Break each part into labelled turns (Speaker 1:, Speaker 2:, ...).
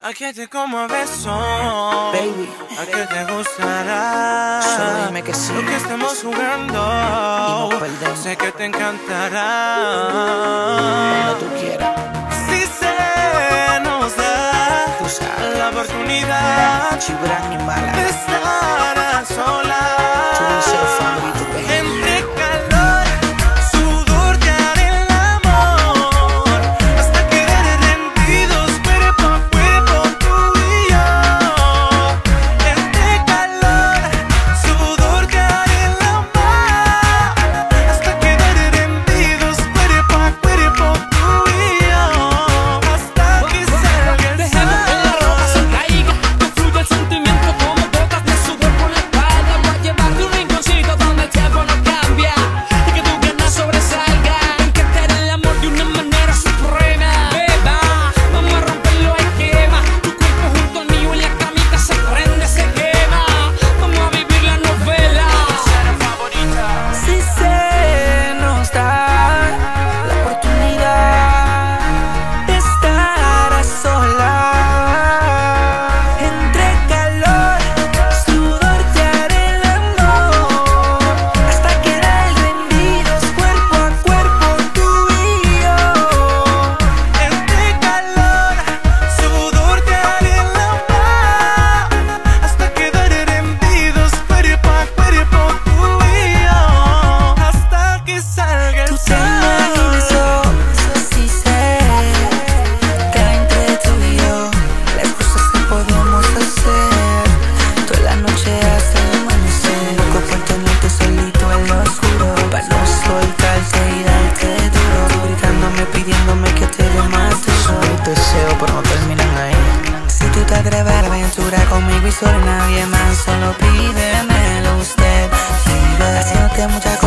Speaker 1: A que te como beso,
Speaker 2: baby.
Speaker 1: A que te gustará.
Speaker 2: Solo dime que sí.
Speaker 1: Lo que estamos jugando.
Speaker 2: Y no perdemos.
Speaker 1: Sé que te encantará.
Speaker 2: Cuando tú quieras. soltarte y darte duro Gritándome, pidiéndome que te dé más duro Mis deseos pero no terminan ahí. Si tú te atreves a la aventura conmigo y solo nadie más Solo pídemelo usted. Haciéndote muchas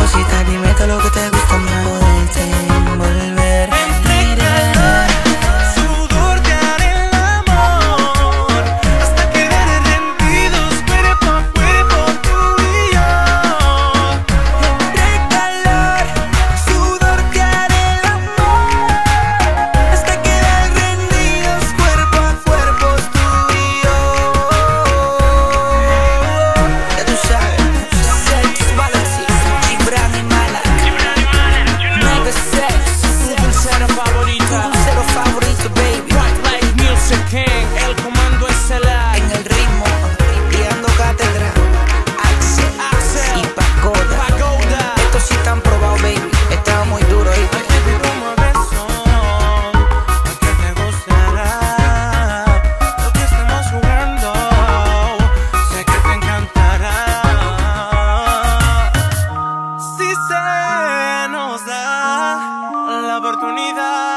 Speaker 1: se nos da la oportunidad.